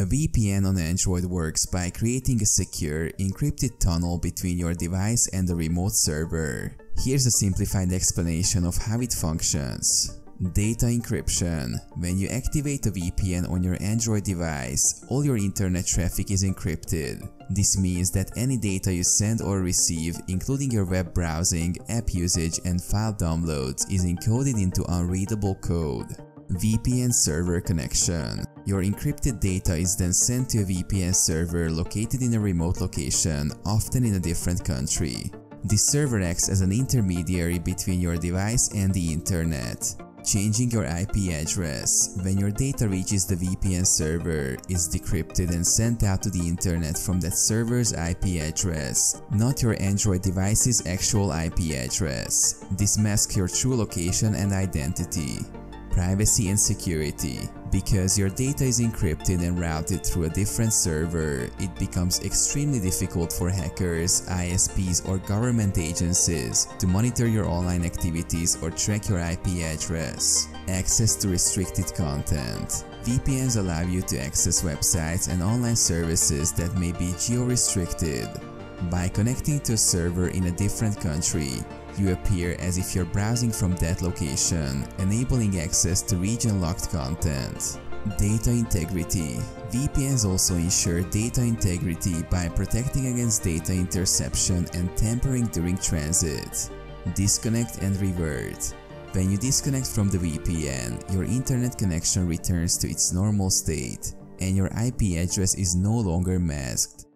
A VPN on Android works by creating a secure, encrypted tunnel between your device and the remote server. Here's a simplified explanation of how it functions. Data encryption. When you activate a VPN on your Android device, all your internet traffic is encrypted. This means that any data you send or receive, including your web browsing, app usage and file downloads, is encoded into unreadable code. VPN server connection. Your encrypted data is then sent to a VPN server located in a remote location, often in a different country. This server acts as an intermediary between your device and the internet. Changing your IP address. When your data reaches the VPN server, is decrypted and sent out to the internet from that server's IP address, not your Android device's actual IP address. This masks your true location and identity privacy and security. Because your data is encrypted and routed through a different server, it becomes extremely difficult for hackers, ISPs or government agencies to monitor your online activities or track your IP address. Access to restricted content. VPNs allow you to access websites and online services that may be geo-restricted. By connecting to a server in a different country, you appear as if you're browsing from that location, enabling access to region-locked content. Data integrity. VPNs also ensure data integrity by protecting against data interception and tampering during transit. Disconnect and revert. When you disconnect from the VPN, your internet connection returns to its normal state, and your IP address is no longer masked.